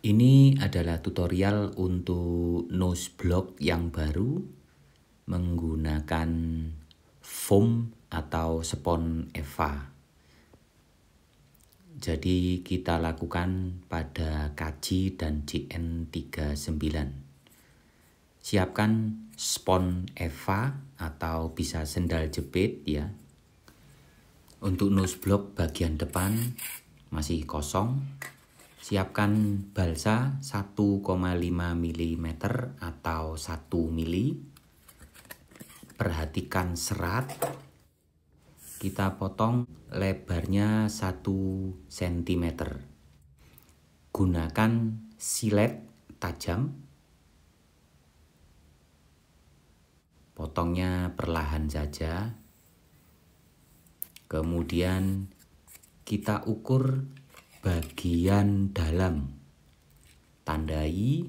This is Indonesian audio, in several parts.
Ini adalah tutorial untuk nose block yang baru menggunakan foam atau spon EVA. Jadi kita lakukan pada KJ dan JN39. Siapkan spon EVA atau bisa sendal jepit ya. Untuk nose block bagian depan masih kosong Siapkan balsa 1,5 mm atau 1 mili. Perhatikan serat. Kita potong lebarnya 1 cm. Gunakan silet tajam. Potongnya perlahan saja. Kemudian kita ukur bagian dalam. Tandai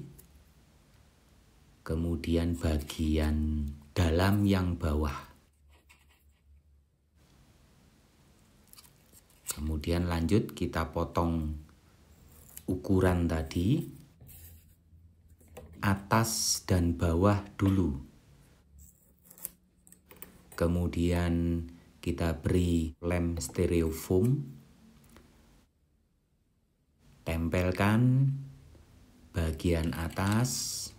kemudian bagian dalam yang bawah. Kemudian lanjut kita potong ukuran tadi atas dan bawah dulu. Kemudian kita beri lem stereofoam tempelkan bagian atas.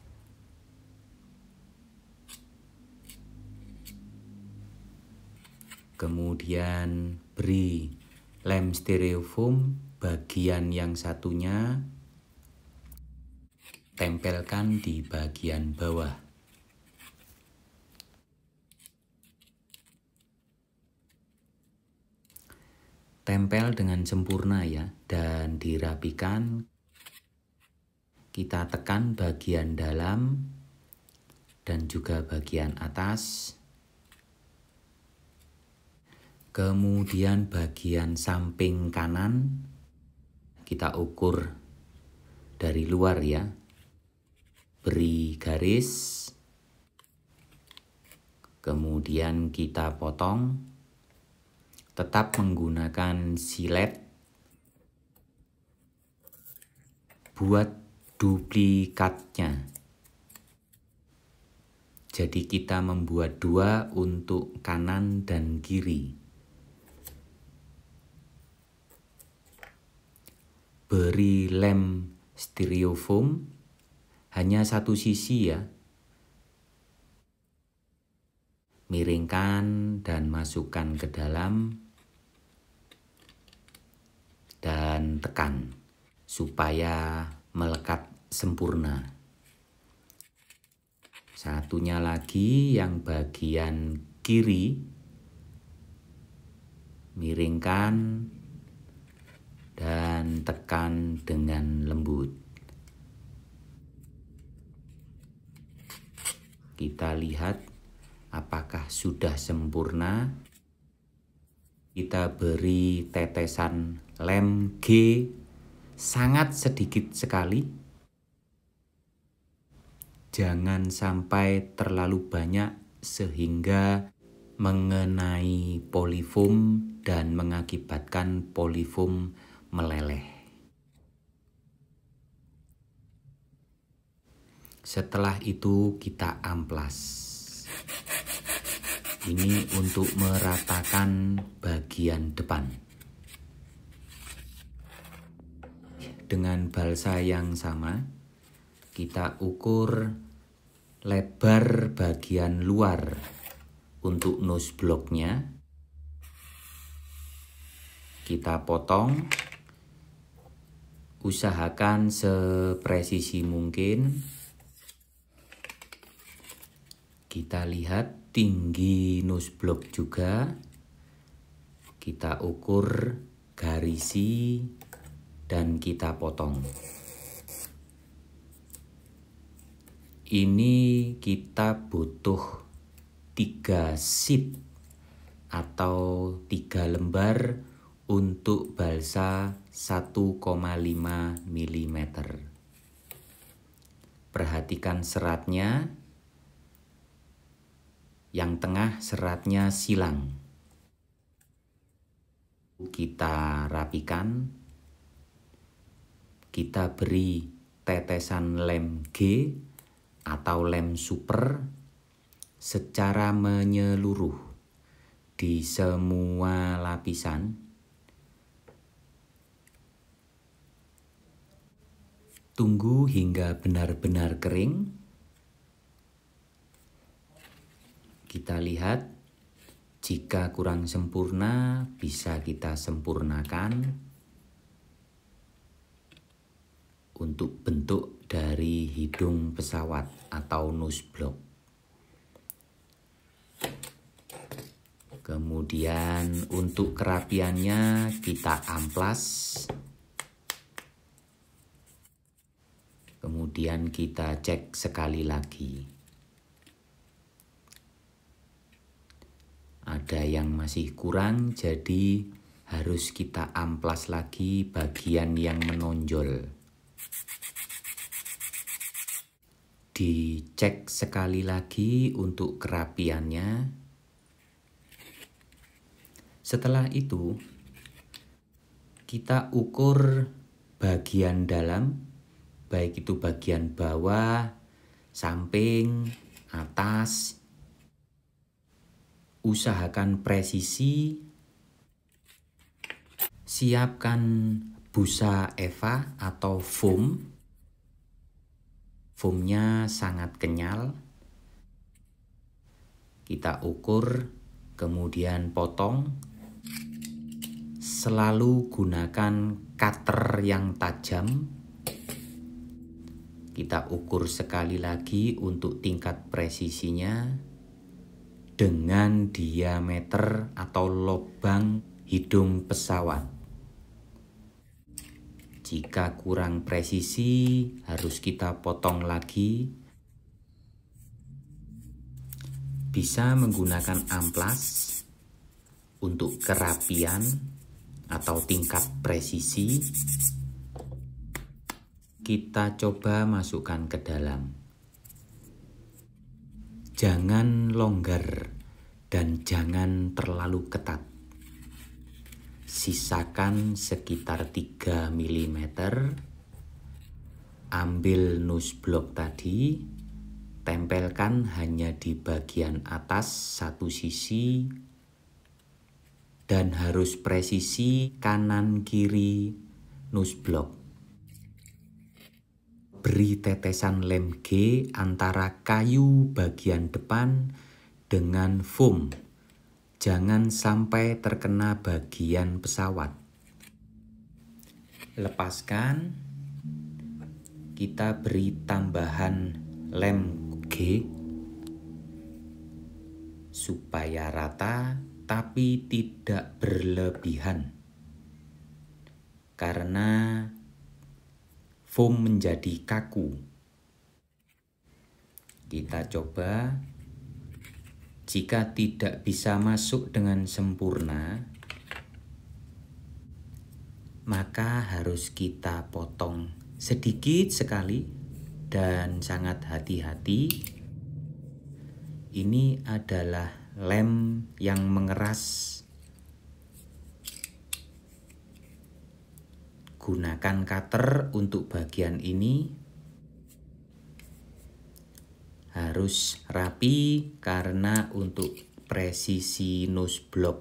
Kemudian beri lem stereofoam bagian yang satunya. Tempelkan di bagian bawah tempel dengan sempurna ya dan dirapikan. Kita tekan bagian dalam dan juga bagian atas. Kemudian bagian samping kanan kita ukur dari luar ya. Beri garis. Kemudian kita potong tetap menggunakan silet buat duplikatnya. Jadi kita membuat dua untuk kanan dan kiri. Beri lem styrofoam hanya satu sisi ya. Miringkan dan masukkan ke dalam dan tekan supaya melekat sempurna. Satunya lagi yang bagian kiri miringkan dan tekan dengan lembut. Kita lihat apakah sudah sempurna kita beri tetesan lem G sangat sedikit sekali. Jangan sampai terlalu banyak sehingga mengenai polifoam dan mengakibatkan polifoam meleleh. Setelah itu kita amplas. Ini untuk meratakan bagian depan. Dengan balsa yang sama, kita ukur lebar bagian luar untuk nose blocknya. Kita potong, usahakan sepresisi mungkin. Kita lihat tinggi nose block juga. Kita ukur garisi dan kita potong. Ini kita butuh tiga sheet atau tiga lembar untuk balsa 1,5 mm perhatikan seratnya yang tengah seratnya silang. Kita rapikan, kita beri tetesan lem G atau lem super secara menyeluruh di semua lapisan. Tunggu hingga benar-benar kering kita lihat jika kurang sempurna bisa kita sempurnakan untuk bentuk dari hidung pesawat atau nose block. Kemudian untuk kerapiannya kita amplas. Kemudian kita cek sekali lagi. Ada yang masih kurang jadi harus kita amplas lagi bagian yang menonjol. Dicek sekali lagi untuk kerapiannya. Setelah itu, kita ukur bagian dalam, baik itu bagian bawah, samping, atas. Usahakan presisi. Siapkan busa Eva atau foam Foamnya sangat kenyal. Kita ukur, kemudian potong. Selalu gunakan cutter yang tajam. Kita ukur sekali lagi untuk tingkat presisinya dengan diameter atau lubang hidung pesawat. Jika kurang presisi, harus kita potong lagi. Bisa menggunakan amplas untuk kerapian atau tingkat presisi. Kita coba masukkan ke dalam. Jangan longgar dan jangan terlalu ketat. Sisakan sekitar 3 mm ambil nose block tadi. Tempelkan hanya di bagian atas satu sisi. Dan harus presisi kanan kiri nose block beri tetesan lem G antara kayu bagian depan dengan foam jangan sampai terkena bagian pesawat. Lepaskan, kita beri tambahan lem G supaya rata tapi tidak berlebihan. Karena foam menjadi kaku. Kita coba jika tidak bisa masuk dengan sempurna, maka harus kita potong sedikit sekali dan sangat hati-hati. Ini adalah lem yang mengeras. Gunakan cutter untuk bagian ini. Harus rapi karena untuk presisi nose block.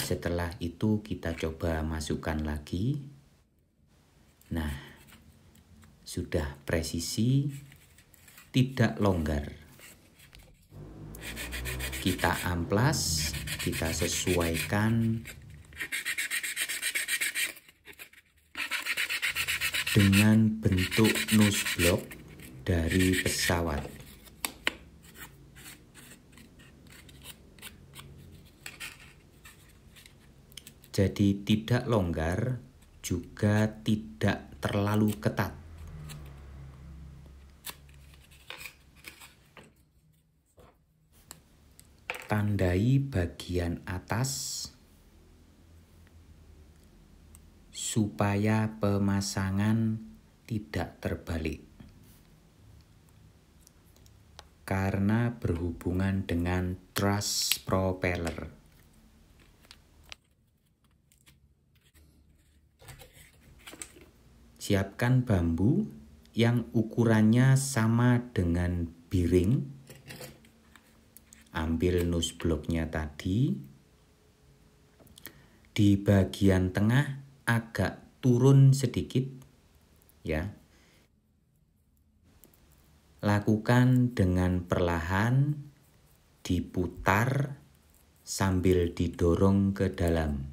Setelah itu kita coba masukkan lagi. Nah sudah presisi tidak longgar kita amplas kita sesuaikan dengan bentuk nose block dari pesawat. Jadi tidak longgar juga tidak terlalu ketat. Tandai bagian atas supaya pemasangan tidak terbalik. karena berhubungan dengan truss propeller. Siapkan bambu yang ukurannya sama dengan biring. Ambil nus bloknya tadi. Di bagian tengah agak turun sedikit ya. Lakukan dengan perlahan diputar sambil didorong ke dalam.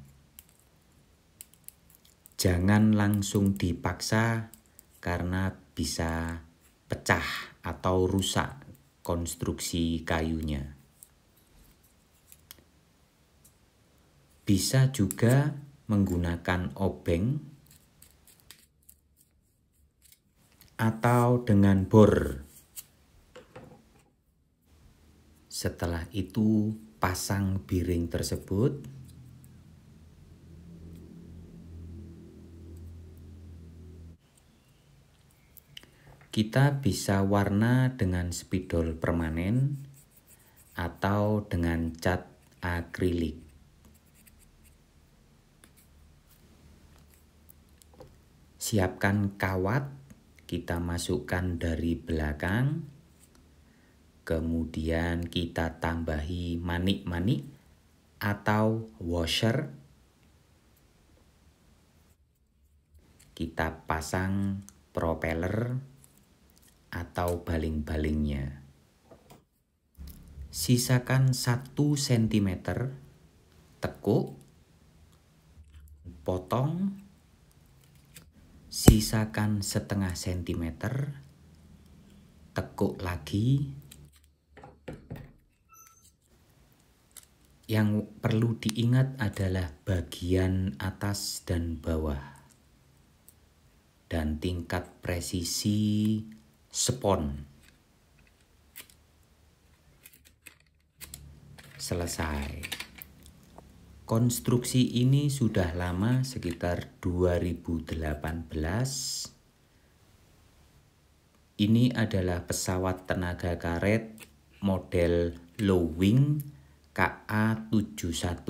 Jangan langsung dipaksa karena bisa pecah atau rusak konstruksi kayunya. Bisa juga menggunakan obeng atau dengan bor. Setelah itu, pasang biring tersebut Kita bisa warna dengan spidol permanen atau dengan cat akrilik. Siapkan kawat, kita masukkan dari belakang. Kemudian kita tambahi manik-manik atau washer. Kita pasang propeller atau baling-balingnya. Sisakan 1 cm tekuk, potong, sisakan setengah cm, tekuk lagi. Yang perlu diingat adalah bagian atas dan bawah dan tingkat presisi spon. Selesai. Konstruksi ini sudah lama sekitar 2018. Ini adalah pesawat tenaga karet model low wing KA71.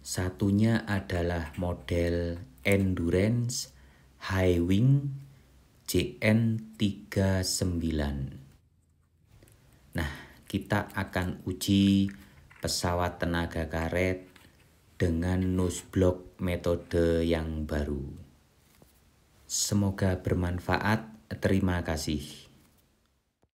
Satunya adalah model endurance high wing JN39. Nah, kita akan uji pesawat tenaga karet dengan nose block metode yang baru. Semoga bermanfaat. Terima kasih.